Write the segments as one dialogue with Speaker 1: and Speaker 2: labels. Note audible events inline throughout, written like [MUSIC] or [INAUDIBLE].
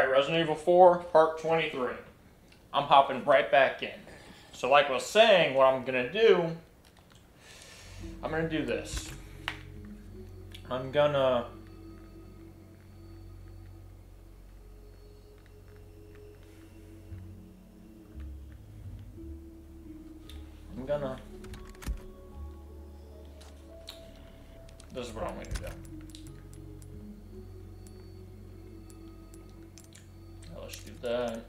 Speaker 1: Alright, Resident Evil 4, part 23. I'm hopping right back in. So like I was saying, what I'm gonna do, I'm gonna do this. I'm gonna... I'm gonna... This is what I'm gonna do. Let's do that.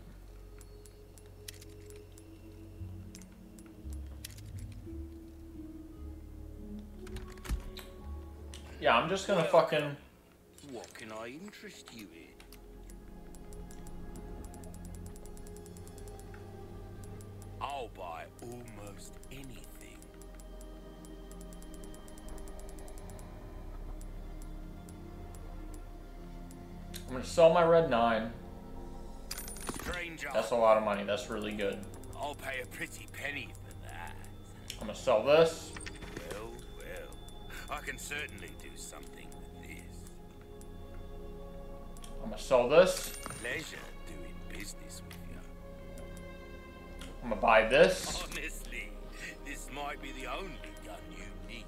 Speaker 1: Yeah, I'm just gonna fucking...
Speaker 2: What can I interest you in? I'll buy almost anything.
Speaker 1: I'm gonna sell my Red 9.
Speaker 2: Stranger,
Speaker 1: That's a lot of money. That's really good.
Speaker 2: I'll pay a pretty penny for that.
Speaker 1: I'm gonna sell this.
Speaker 2: Well, well, I can certainly do something with this.
Speaker 1: I'm gonna sell this.
Speaker 2: Pleasure doing business with you.
Speaker 1: I'm gonna buy this.
Speaker 2: Honestly, this might be the only gun you need.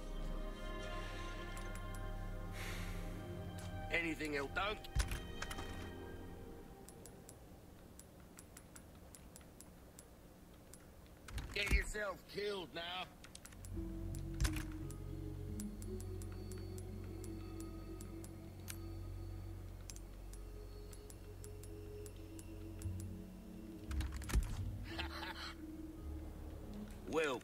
Speaker 2: Anything else? Don't. Yourself killed now. [LAUGHS] Welcome.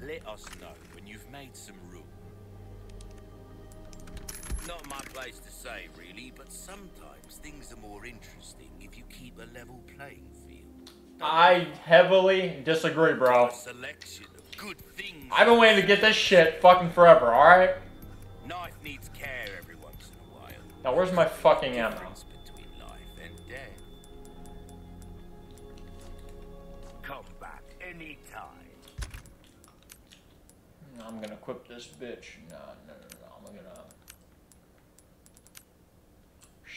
Speaker 2: Let us know when you've made some room. Not my place to say, really, but sometimes things are more interesting if you keep a level playing field.
Speaker 1: I heavily disagree, bro.
Speaker 2: Selection of good things.
Speaker 1: I've been waiting to get this shit fucking forever, alright?
Speaker 2: Knife needs care every once in a while.
Speaker 1: Now, where's my fucking ammo?
Speaker 2: Difference between life and death. Come back anytime.
Speaker 1: I'm gonna equip this bitch. No, no, no, no. I'm gonna.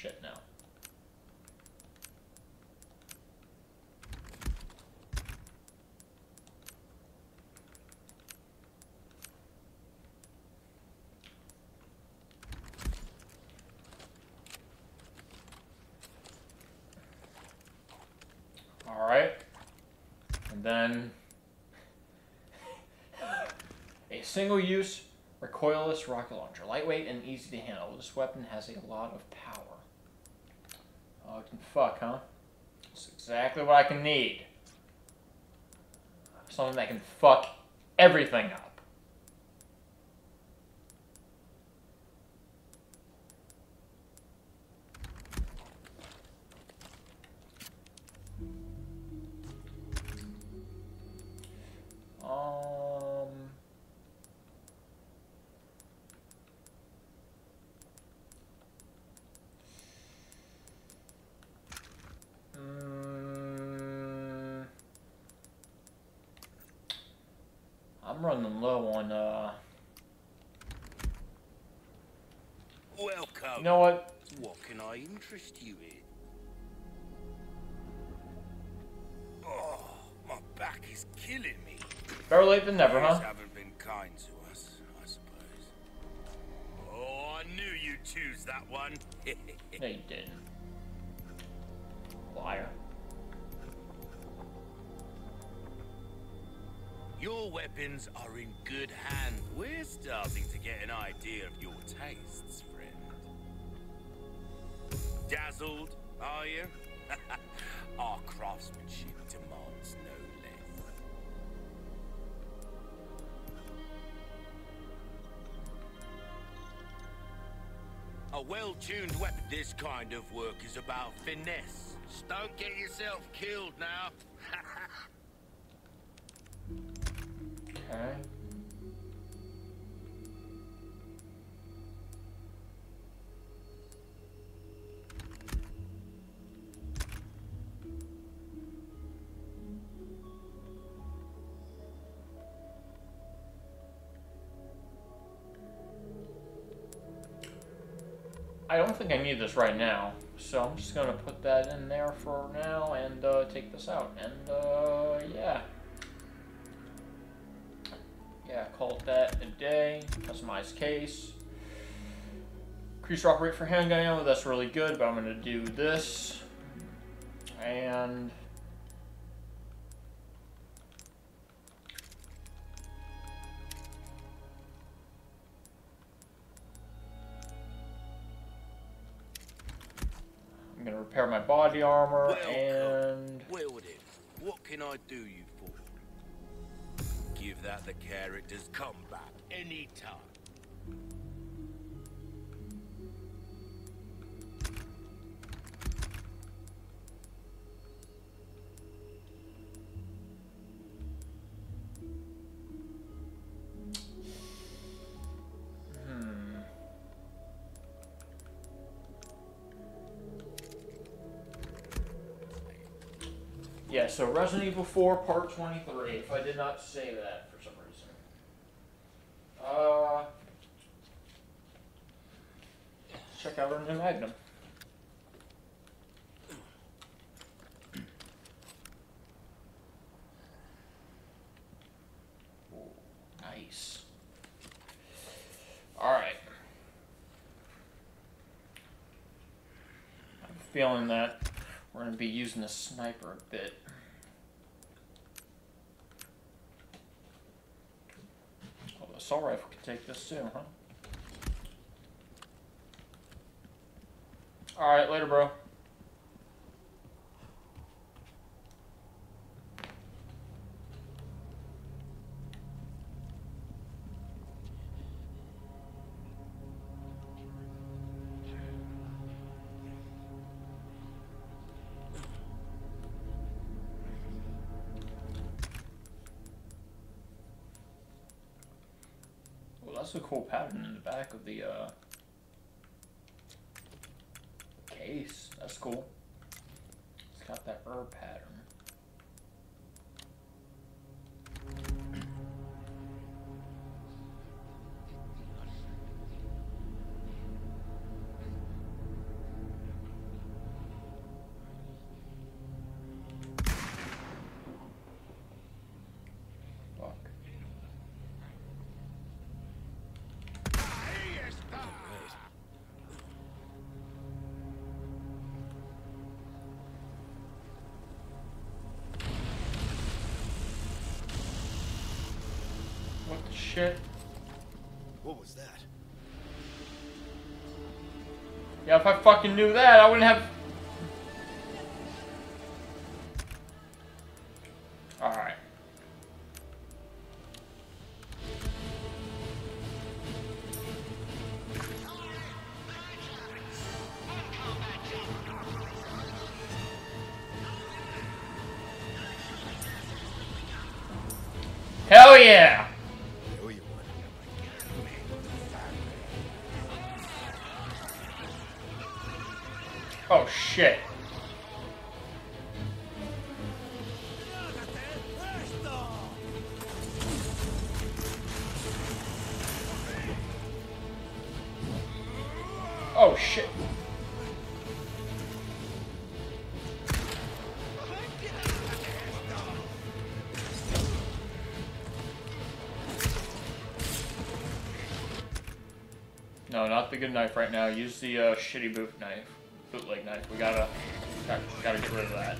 Speaker 1: Shit now. Alright. And then a single-use recoilless rocket launcher, lightweight and easy to handle. This weapon has a lot of power. It can fuck, huh? That's exactly what I can need. Something that can fuck everything up.
Speaker 2: Interest you in? Oh, my back is killing me.
Speaker 1: Better late than never, huh?
Speaker 2: haven't been kind to us, I suppose. Oh, I knew you'd choose that one. [LAUGHS]
Speaker 1: No, you didn't. Liar.
Speaker 2: Your weapons are in good hand. We're starting to get an idea of your tastes. Dazzled, are you? [LAUGHS] Our craftsmanship demands no less. A well-tuned weapon. This kind of work is about finesse. Just don't get yourself killed now. [LAUGHS]
Speaker 1: Okay. Think I need this right now, so I'm just gonna put that in there for now and uh, take this out. And uh, yeah, yeah, call it that a day. Customize case. Increase drop rate for handgun ammo. That's really good, but I'm gonna do this and. Repair my body armor
Speaker 2: Welcome.
Speaker 1: and
Speaker 2: Well then, what can I do you for? Give that the character's comeback anytime.
Speaker 1: So Resident Evil 4 Part 23, if I did not say that for some reason. Uh, check out our new Magnum. Nice. Alright. I'm feeling that we're going to be using the sniper a bit. Oh, the assault rifle can take this too, huh? Alright, later, bro. A cool pattern in the back of the uh, case. That's cool. Shit?
Speaker 3: What was that?
Speaker 1: Yeah, if I fucking knew that, I wouldn't have. Alright. Hell yeah! The good knife right now. Use the uh, shitty boot knife, bootleg knife. We gotta, gotta, gotta get rid of that.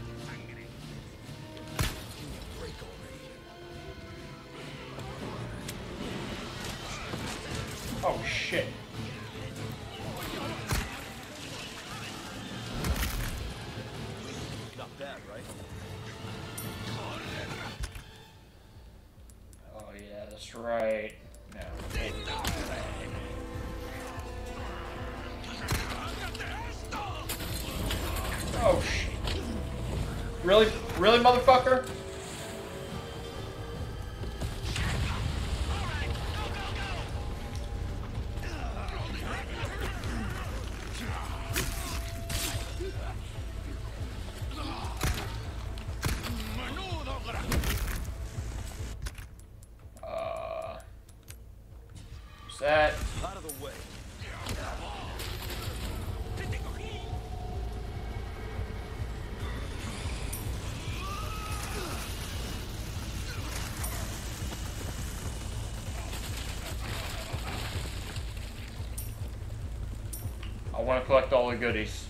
Speaker 1: Collect all the goodies.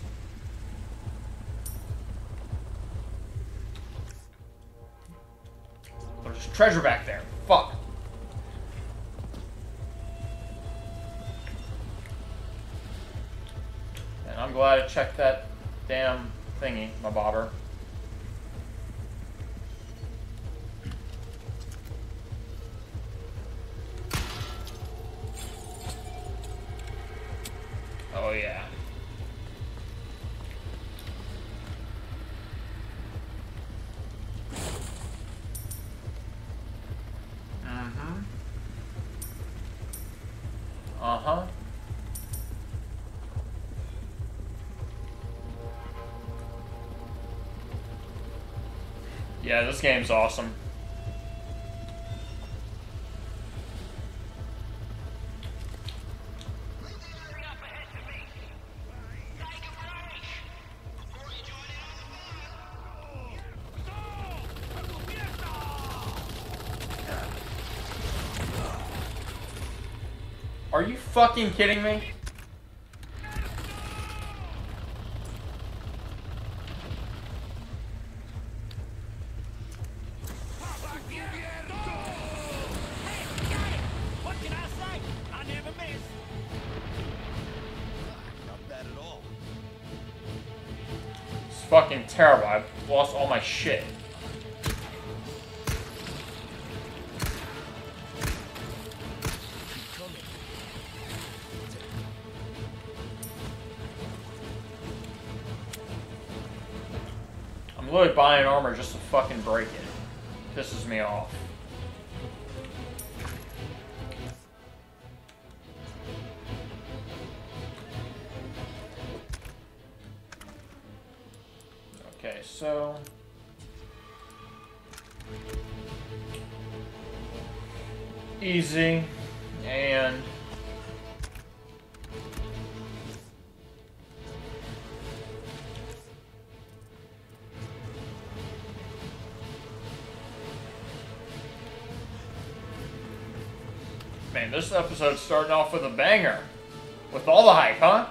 Speaker 1: There's treasure back there. Fuck. And I'm glad I checked that damn thingy, my bobber. Oh yeah. Game's awesome. Are you fucking kidding me? Terrible. I've lost all my shit. This episode's starting off with a banger. With all the hype, huh?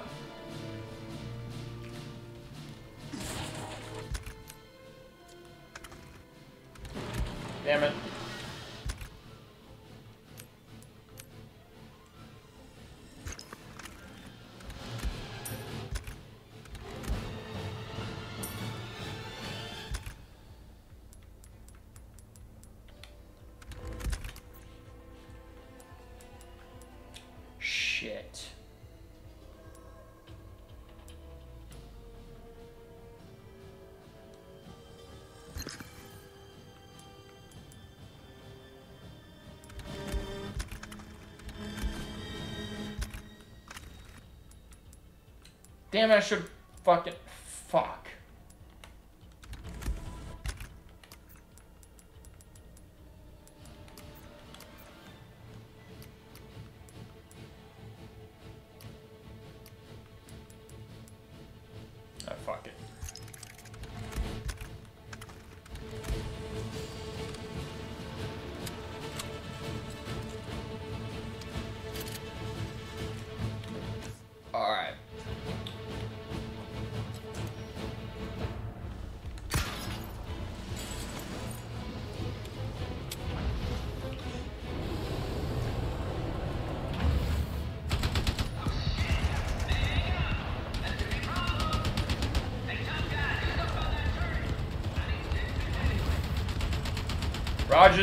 Speaker 1: Damn I should fucking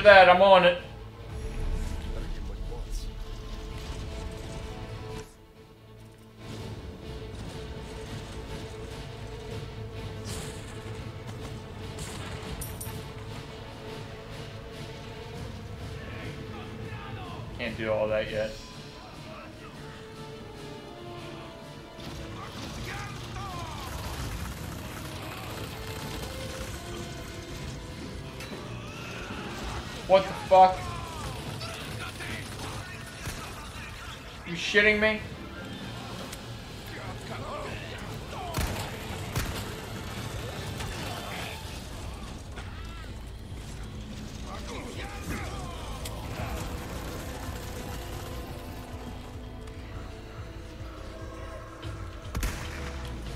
Speaker 1: Roger that, I'm on it. Can't do all that yet. Fuck? You shitting me?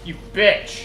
Speaker 4: You bitch!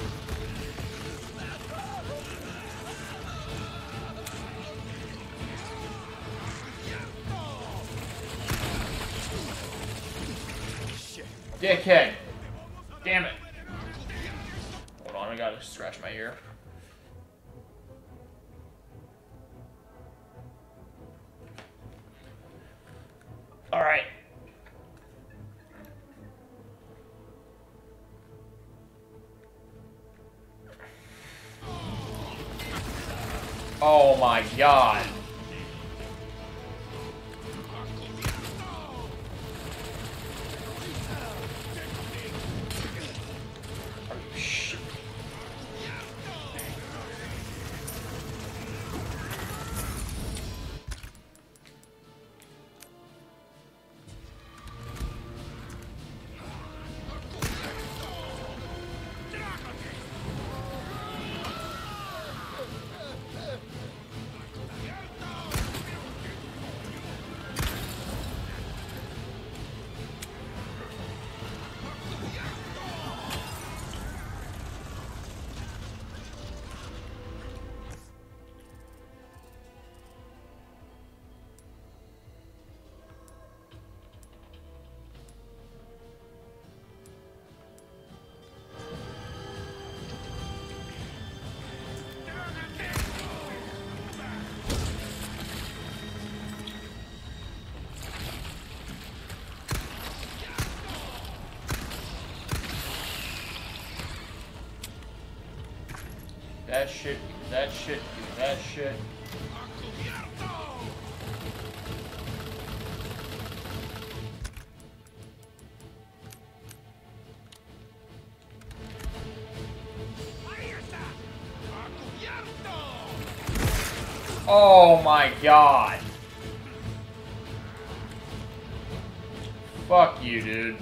Speaker 4: That shit, that shit, that shit. Oh my god. Fuck you, dude.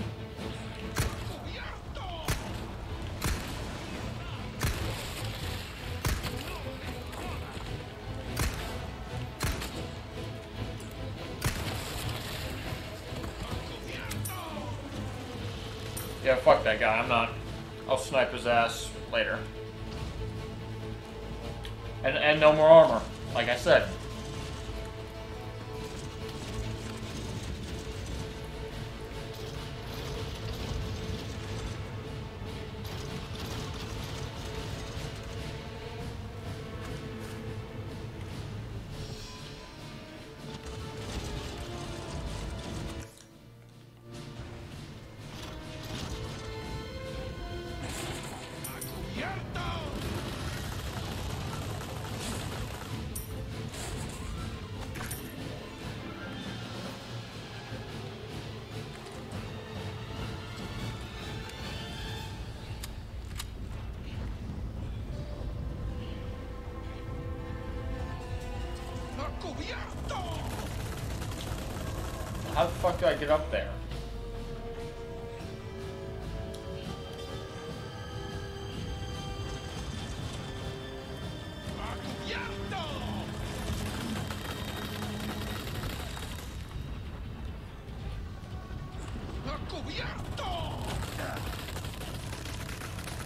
Speaker 4: Do I get up there?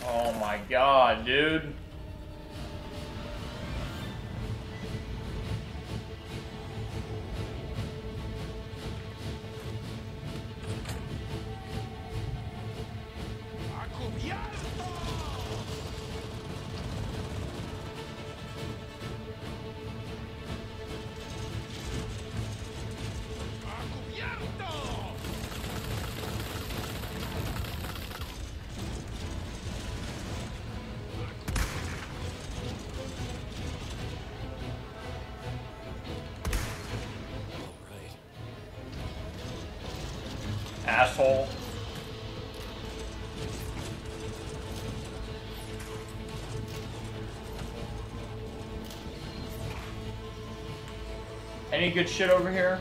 Speaker 4: Oh my god, dude.
Speaker 1: Any good shit over here?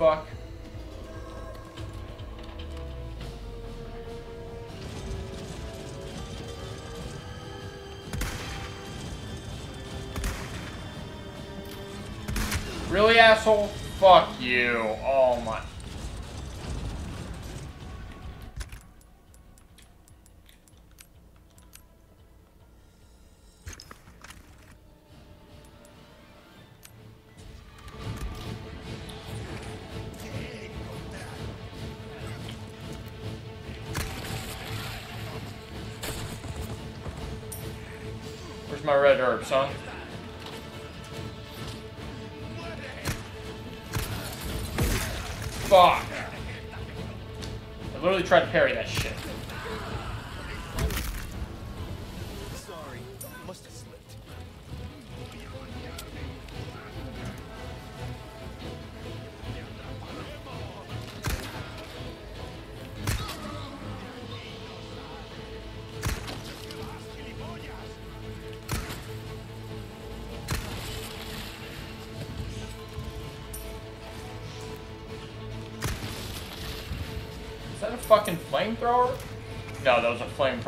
Speaker 1: Fuck? Really, asshole? Fuck you. My No, that was a flame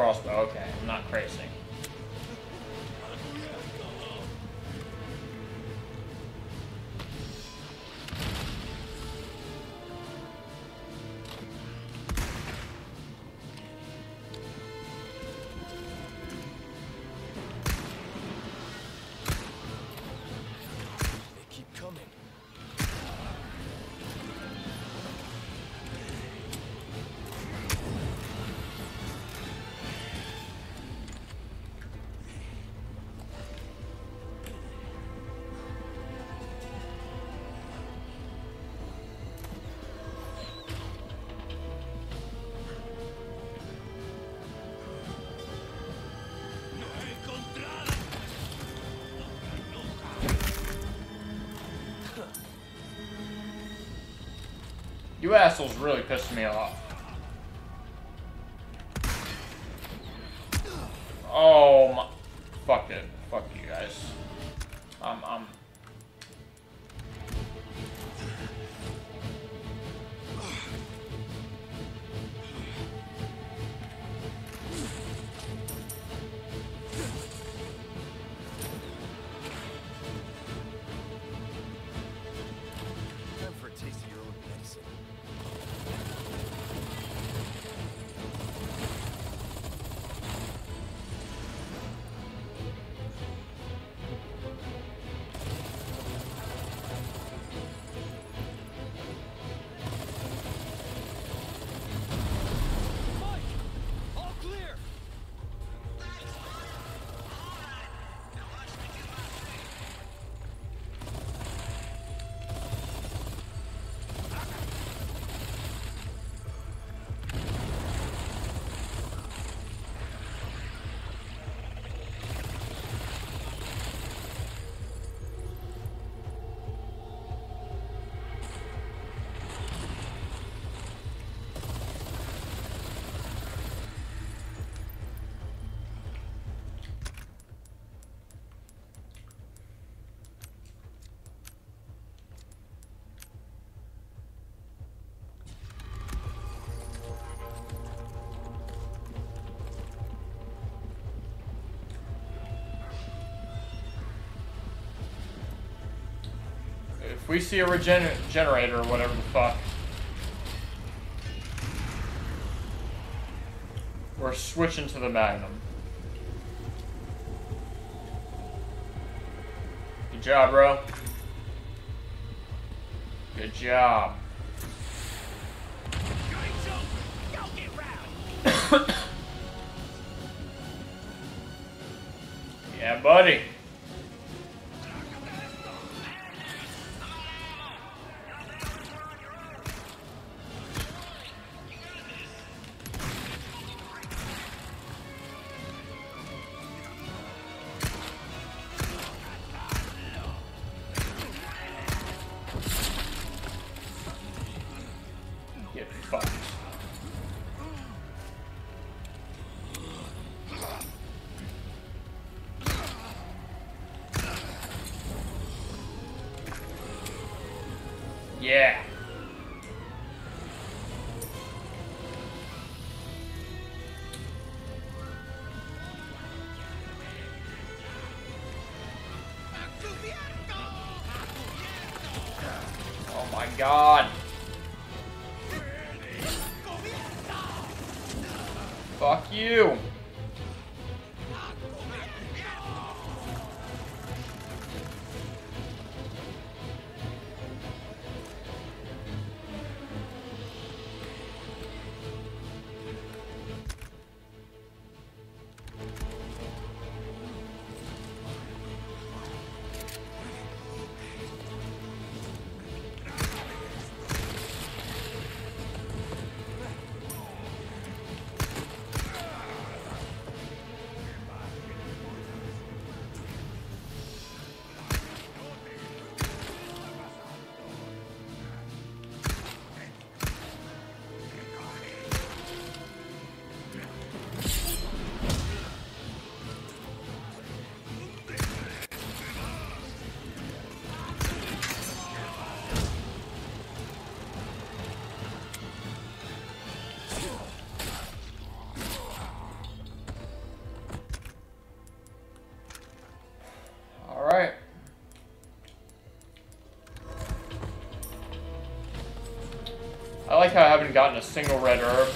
Speaker 1: You assholes really pissed me off. If we see a regen generator or whatever the fuck, we're switching to the Magnum. Good job, bro.
Speaker 4: Good job. Gotten a single red herb.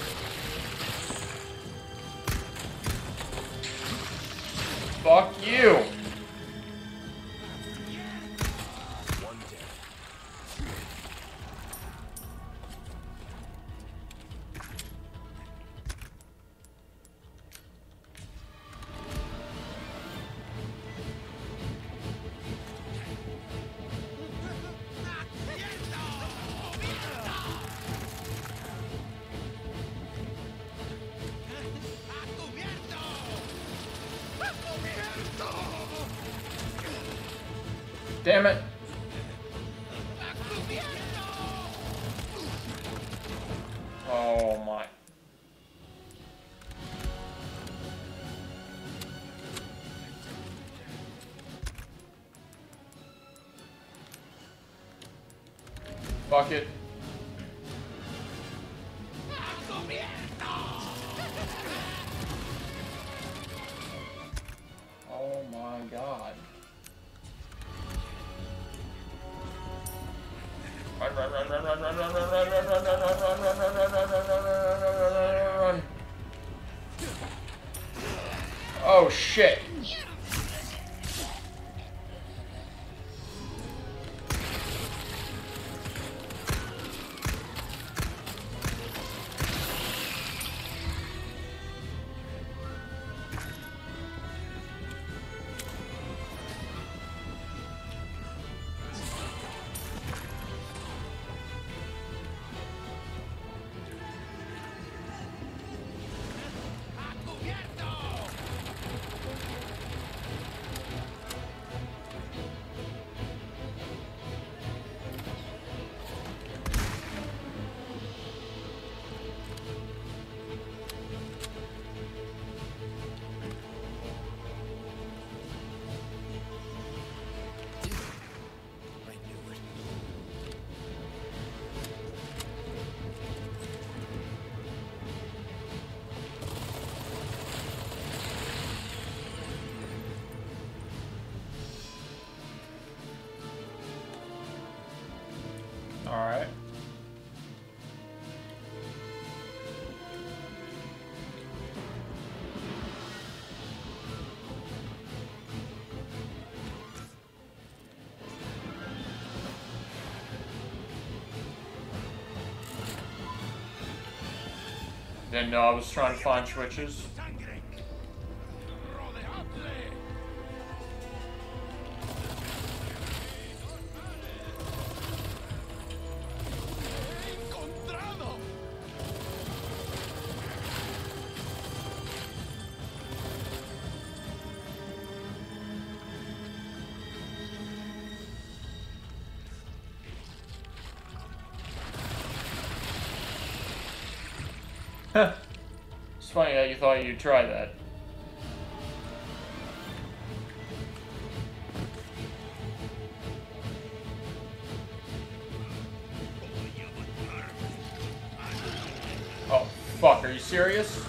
Speaker 1: Didn't know uh, I was trying to find switches. Funny that you thought you'd try that. Oh, fuck, are you serious?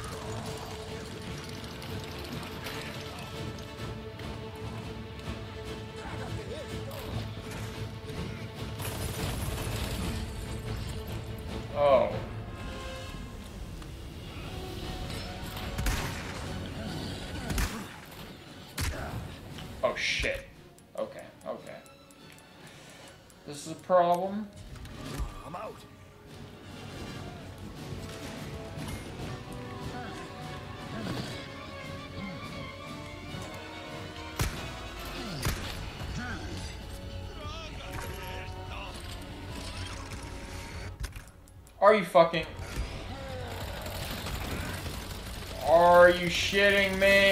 Speaker 1: Are you fucking... Are you shitting me?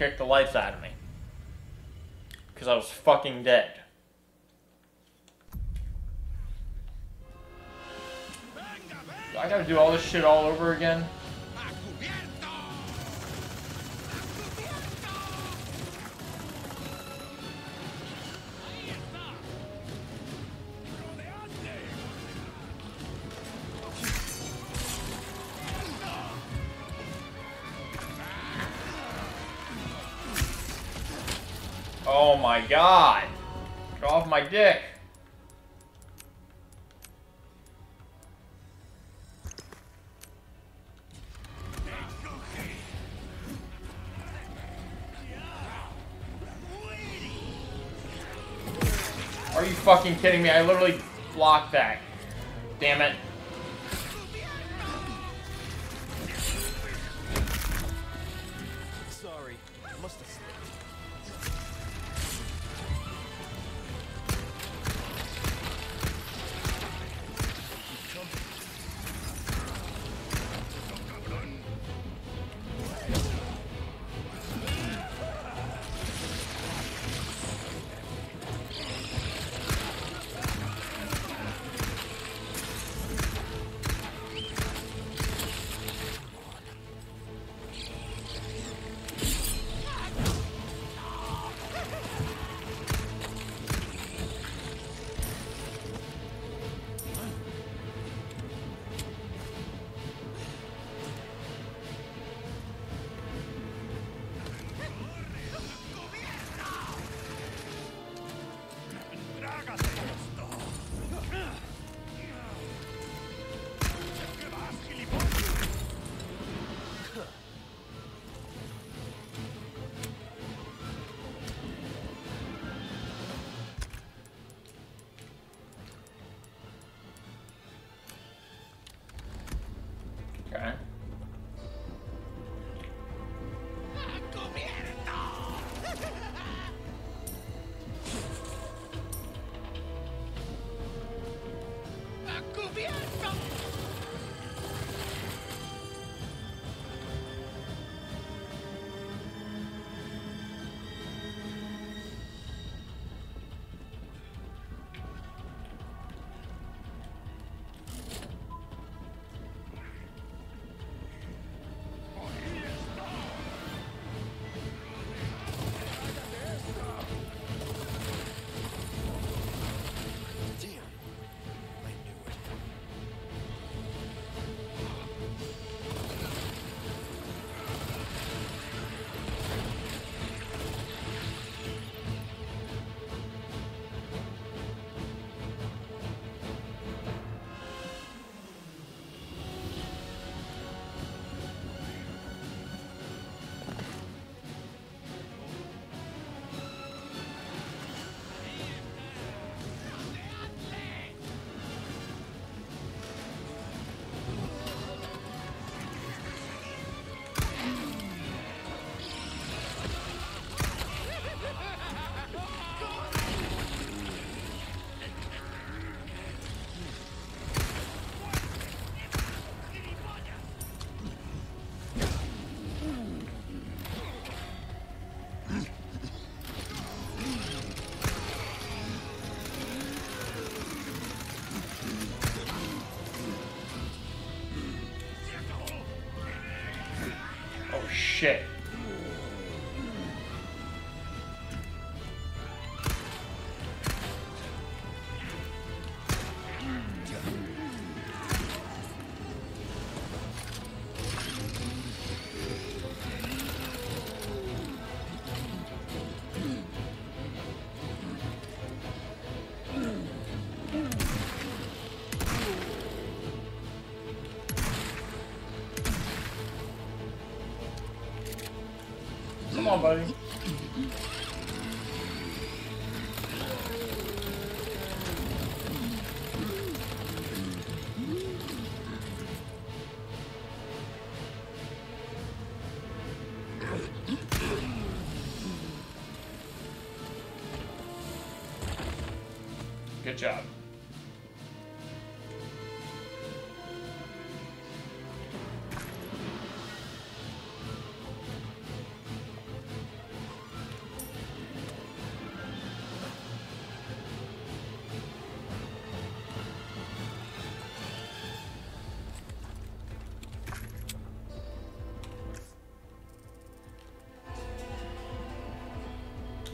Speaker 1: Kicked the lights out of me. Because I was fucking dead. I gotta do all this shit all over again? Dick! Are you fucking kidding me? I literally blocked that. Damn it.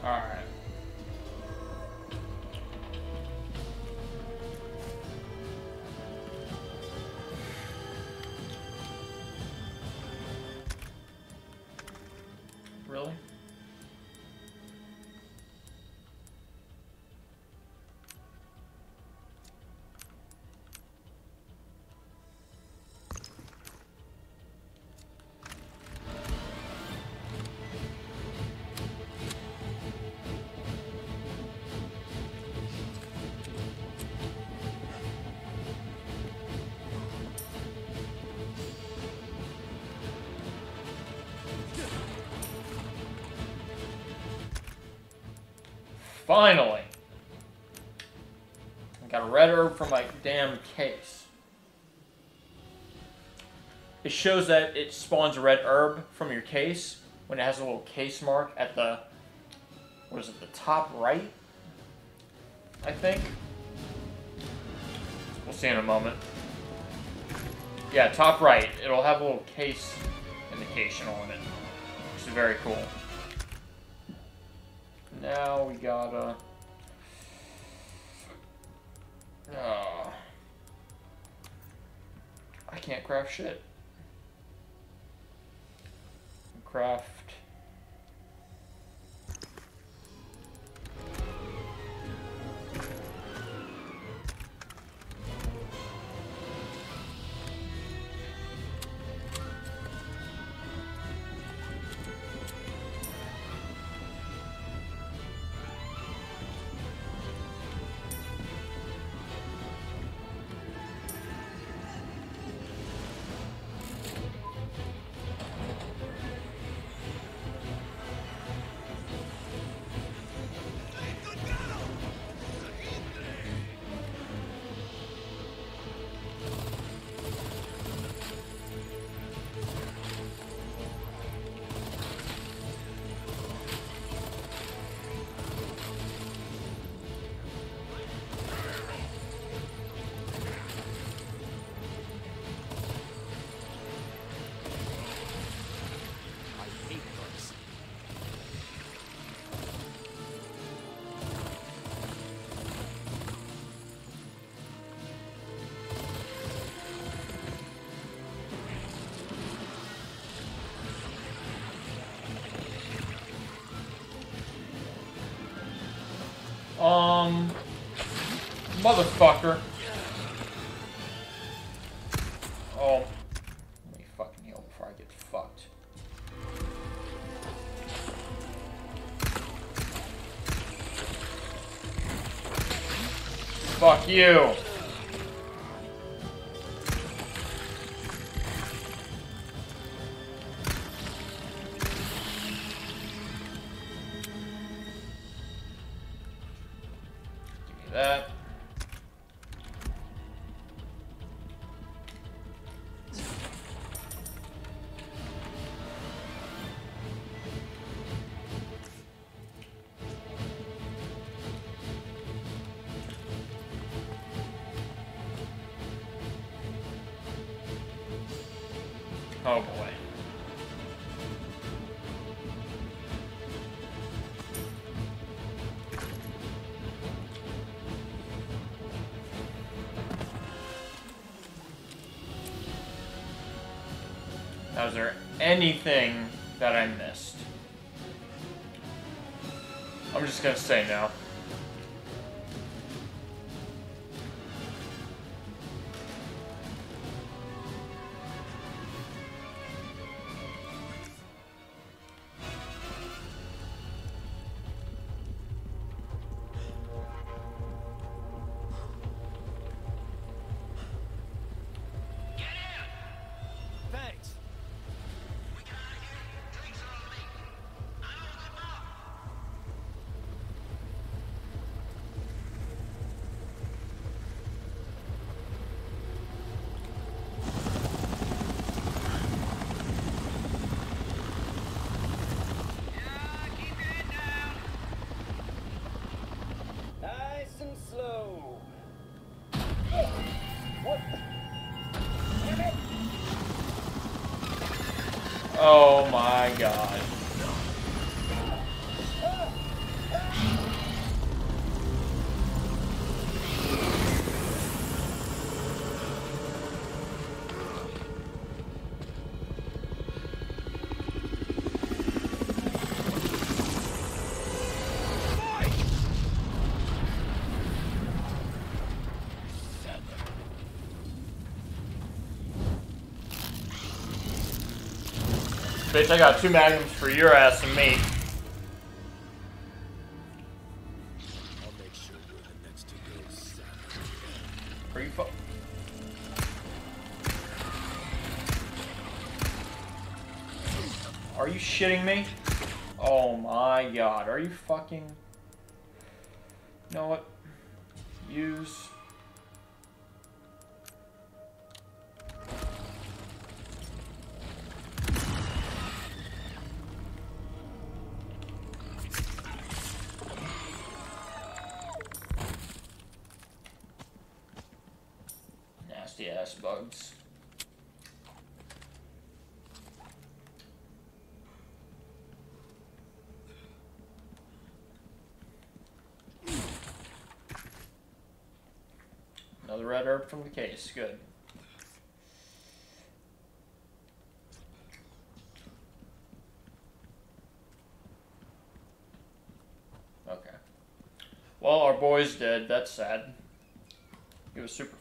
Speaker 1: Alright. Really? Finally! I got a red herb from my damn case. It shows that it spawns a red herb from your case when it has a little case mark at the, what is it, the top right? I think. We'll see in a moment. Yeah, top right. It'll have a little case indication on it, which is very cool. Now we gotta. Oh. I can't craft shit. Craft. Motherfucker. Oh. Let me fucking heal before I get fucked. Fuck you. Now, is there anything that I missed? I'm just gonna say no. Bitch, I got two magnums for your ass and me. Are you fu- Are you shitting me? Oh my god, are you fucking... You know what? Ass bugs. Another red herb from the case. Good. Okay. Well, our boy's dead. That's sad. He was super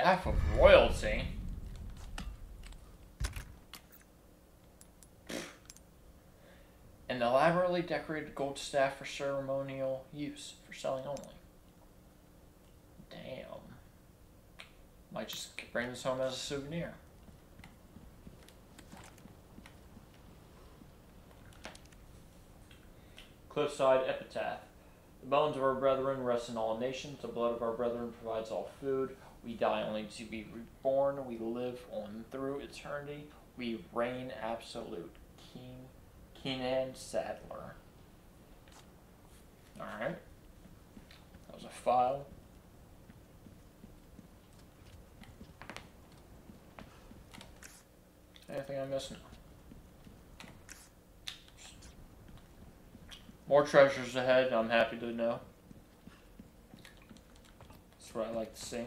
Speaker 1: Staff of Royalty. An elaborately decorated gold staff for ceremonial use, for selling only. Damn. Might just bring this home as a souvenir. Cliffside Epitaph. The bones of our brethren rest in all nations. The blood of our brethren provides all food. We die only to be reborn. We live on through eternity. We reign absolute. King Keenan Saddler. Alright. That was a file. Anything I missed? No. More treasures ahead, I'm happy to know. That's what I like to see.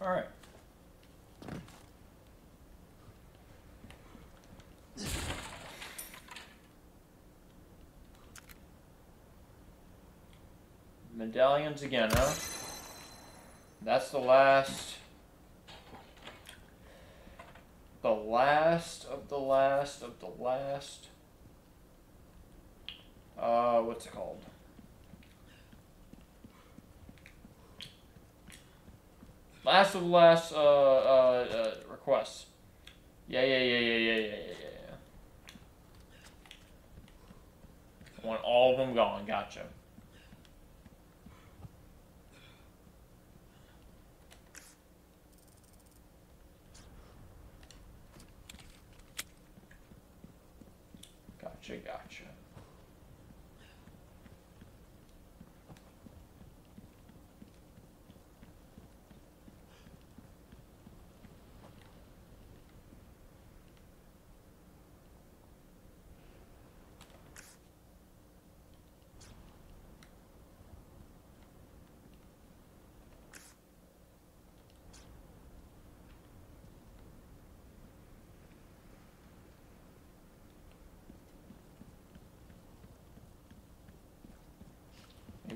Speaker 1: All right. Medallions again, huh? That's the last... The last of the last of the last... Uh, what's it called? Last of the last uh, uh, uh, requests. Yeah, yeah, yeah, yeah, yeah, yeah, yeah, yeah. I want all of them gone. Gotcha, gotcha.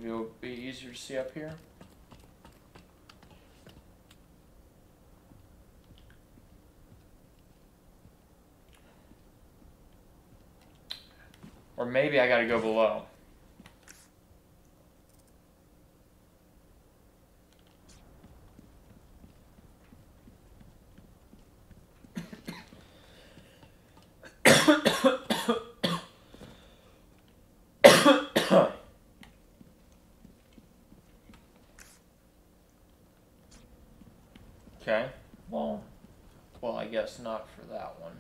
Speaker 1: Maybe it'll be easier to see up here. Or maybe I gotta go below. Okay. Well, well, I guess not for that one.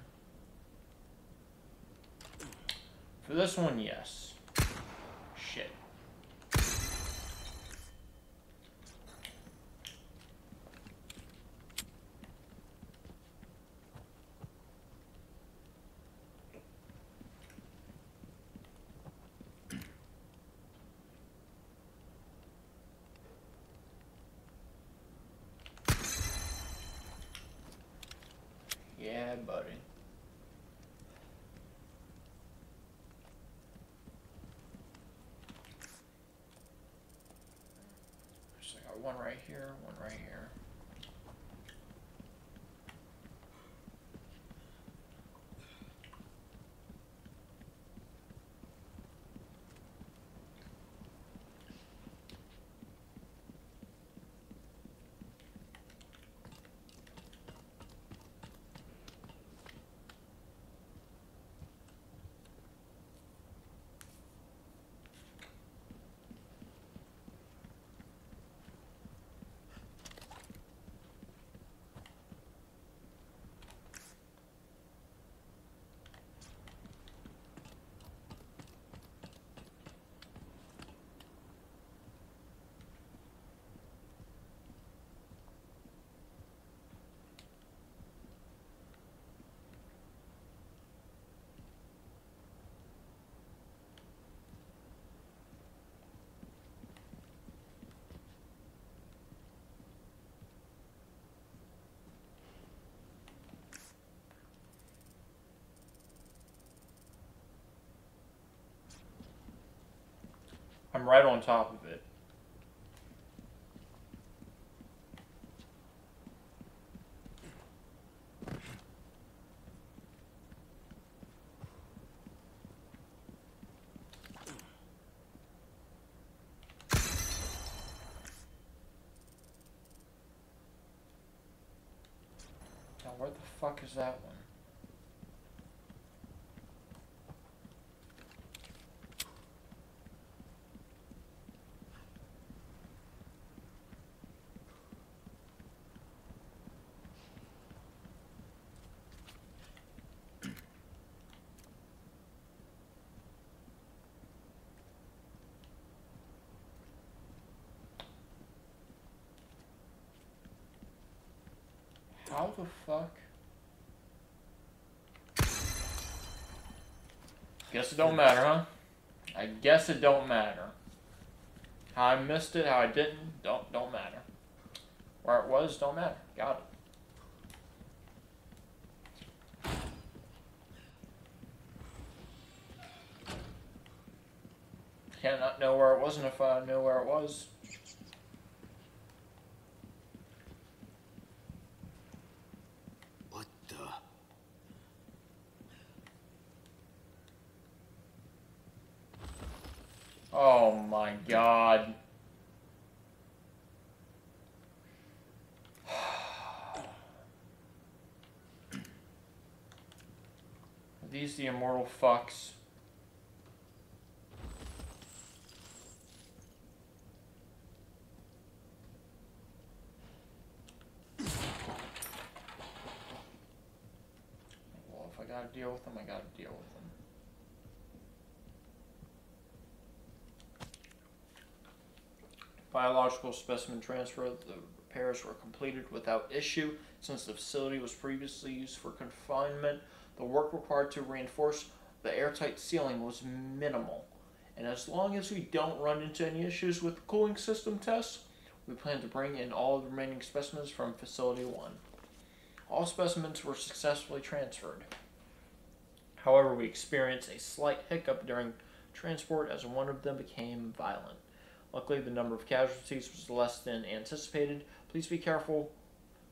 Speaker 1: For this one, yes. Shit. Yeah, buddy. So I got one right here, one right here. I'm right on top of it. Now, where the fuck is that one? How the fuck? Guess it don't matter, huh? I guess it don't matter. How I missed it, how I didn't, don't don't matter. Where it was, don't matter. Got it. Cannot know where it wasn't if I knew where it was.
Speaker 3: What the?
Speaker 1: Oh my god. Are these the immortal fucks? Well, if I gotta deal with them, I gotta deal with them. Biological specimen transfer. The repairs were completed without issue since the facility was previously used for confinement. The work required to reinforce the airtight ceiling was minimal. And as long as we don't run into any issues with the cooling system tests, we plan to bring in all the remaining specimens from Facility 1. All specimens were successfully transferred. However, we experienced a slight hiccup during transport as one of them became violent. Luckily, the number of casualties was less than anticipated. Please be careful.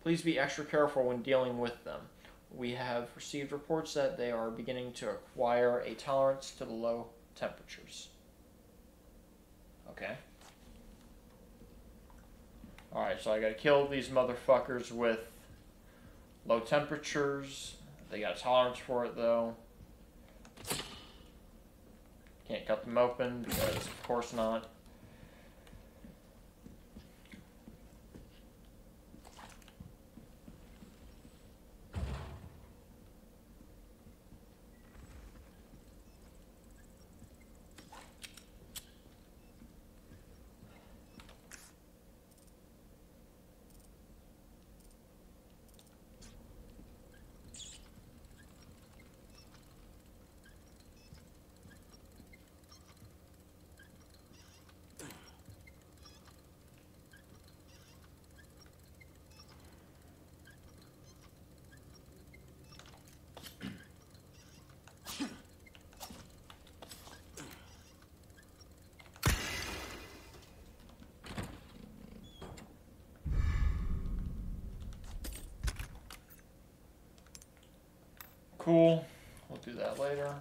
Speaker 1: Please be extra careful when dealing with them. We have received reports that they are beginning to acquire a tolerance to the low temperatures. Okay. Alright, so I gotta kill these motherfuckers with low temperatures. They got a tolerance for it though. Can't cut them open because, of course, not. Cool. We'll do that later.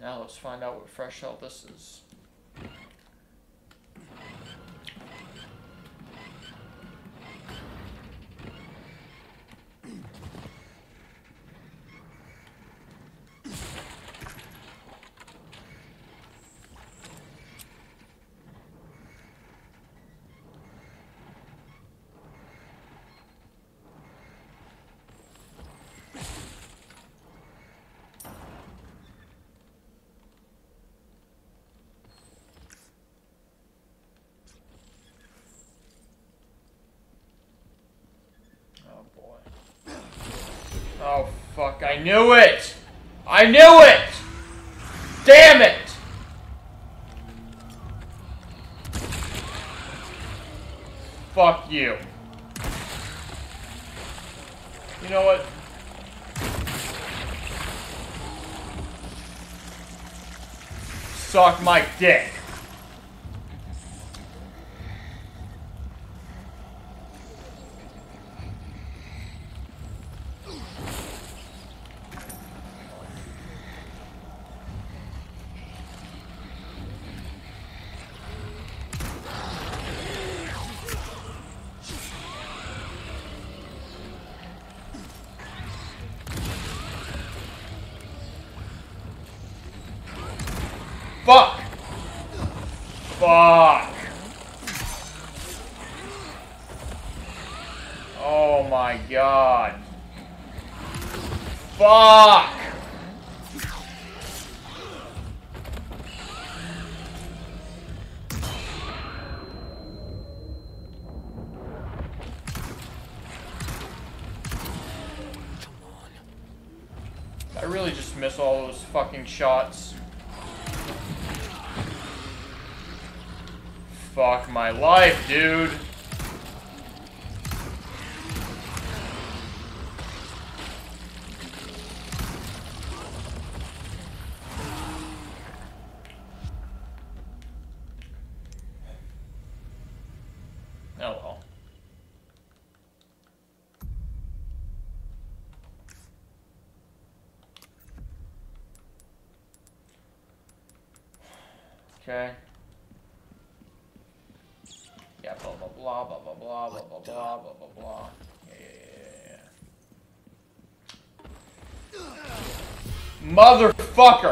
Speaker 1: Now let's find out what fresh hell this is. Oh boy. Oh fuck, I knew it! I knew it! Damn it! Fuck you. You know what? Suck my dick. Fuck! Fuck! Oh my god. Fuck! I really just miss all those fucking shots. Fuck my life, dude. Motherfucker!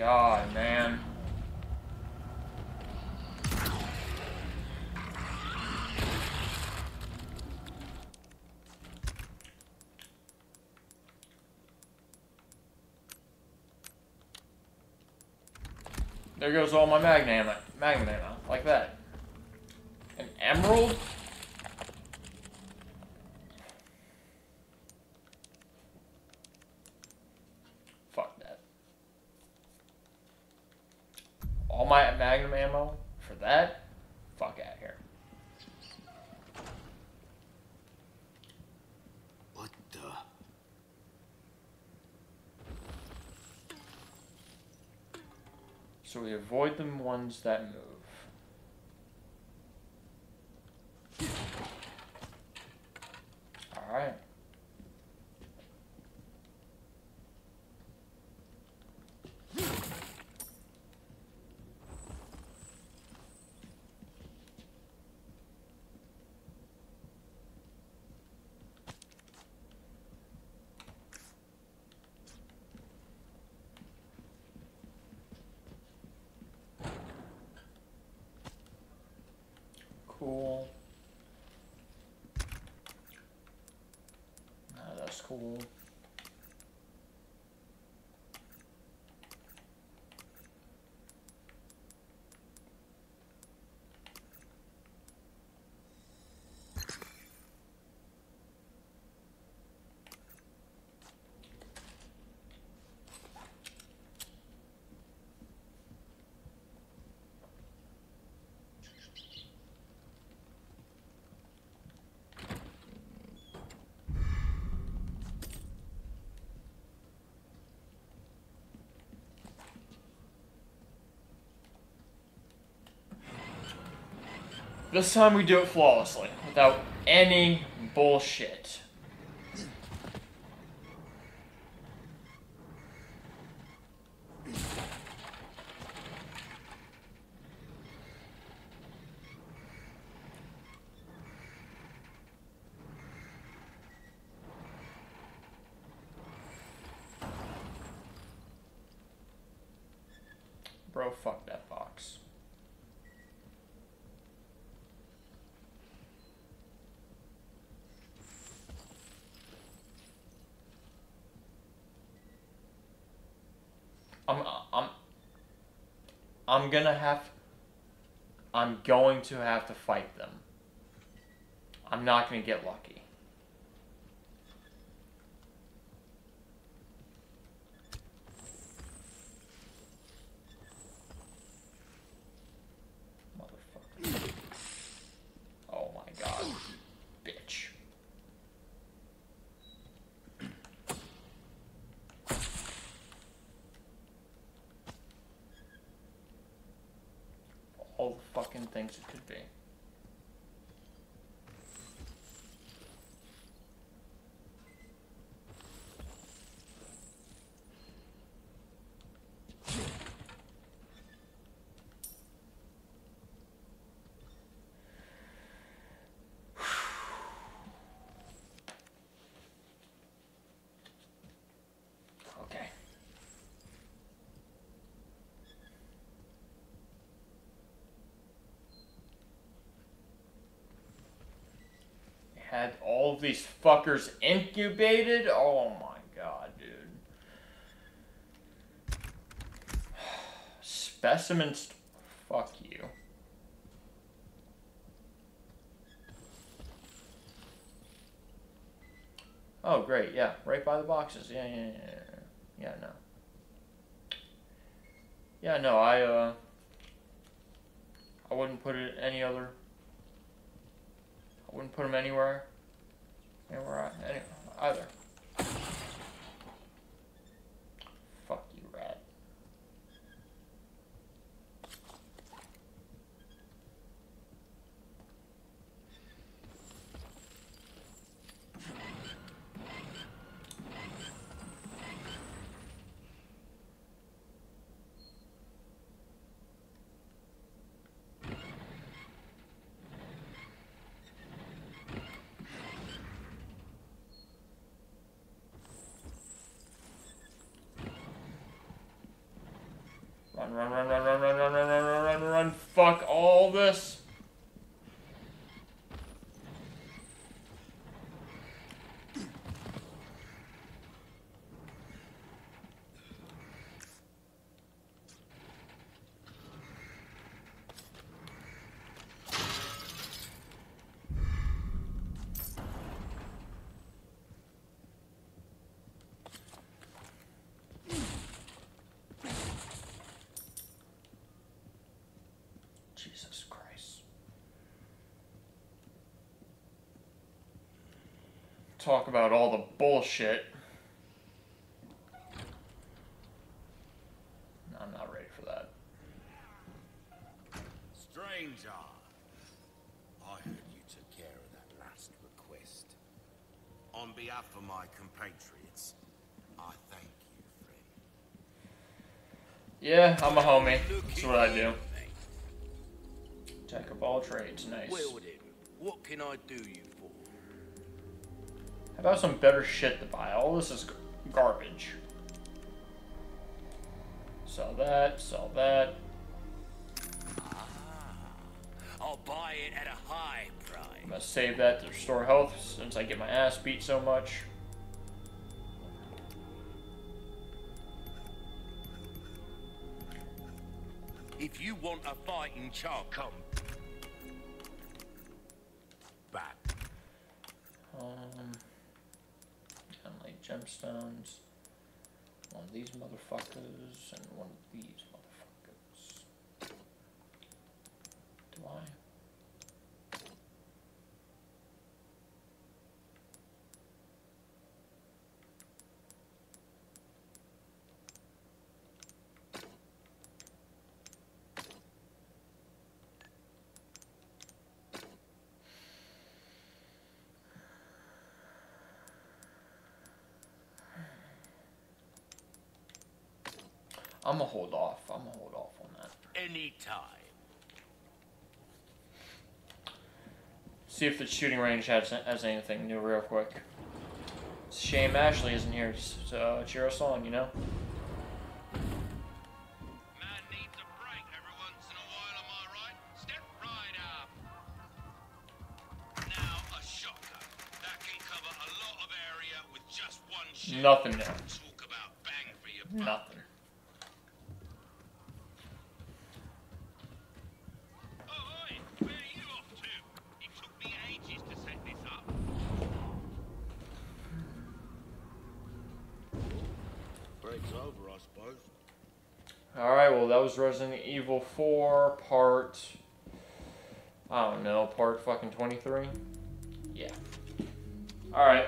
Speaker 1: God, man. There goes all my magnum ammo, magnum ammo, like that. An emerald? Fuck that. All my magnum ammo for that? Fuck out here.
Speaker 3: What the?
Speaker 1: So we avoid the ones that move. Alright. Cool. Ah, that's cool. This time we do it flawlessly, without any bullshit. Bro, fuck that box. I'm I'm I'm gonna have I'm going to have to fight them. I'm not gonna get lucky. Motherfucker. Oh my god. Bitch. all the fucking things it could be. Had all these fuckers incubated? Oh my god, dude. [SIGHS] Specimens. Fuck you. Oh, great. Yeah, right by the boxes. Yeah, yeah, yeah. Yeah, no. Yeah, no, I, uh. I wouldn't put it any other. I wouldn't put them anywhere. Anywhere, uh, any, either. Fuck you, rat. Run, run, run, Talk about all the bullshit. I'm not ready for that.
Speaker 2: Stranger. I heard you took care of that last request. On behalf of my compatriots, I thank you, friend.
Speaker 1: Yeah, I'm a homie. That's what I do. Jack of all trades. Nice.
Speaker 2: What can I do you
Speaker 1: about some better shit to buy? All this is garbage. Sell that, sell that.
Speaker 2: I'll buy it at a high price.
Speaker 1: I'm gonna save that to restore health since I get my ass beat so much.
Speaker 2: If you want a fighting char, come
Speaker 1: gemstones. One of these motherfuckers and one of these motherfuckers. Do I? I'm gonna hold off. I'm gonna hold off on that.
Speaker 2: Anytime.
Speaker 1: See if the shooting range has, has anything new, real quick. It's a shame Ashley isn't here to uh, cheer us on, you know? Was Resident Evil 4, part. I don't know, part fucking 23? Yeah. Alright.